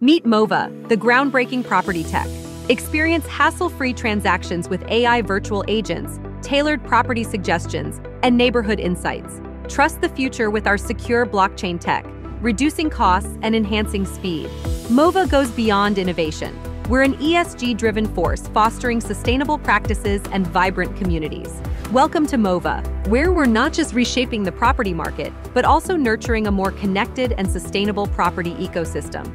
Meet Mova, the groundbreaking property tech. Experience hassle-free transactions with AI virtual agents, tailored property suggestions, and neighborhood insights. Trust the future with our secure blockchain tech, reducing costs and enhancing speed. Mova goes beyond innovation. We're an ESG-driven force fostering sustainable practices and vibrant communities. Welcome to Mova, where we're not just reshaping the property market, but also nurturing a more connected and sustainable property ecosystem.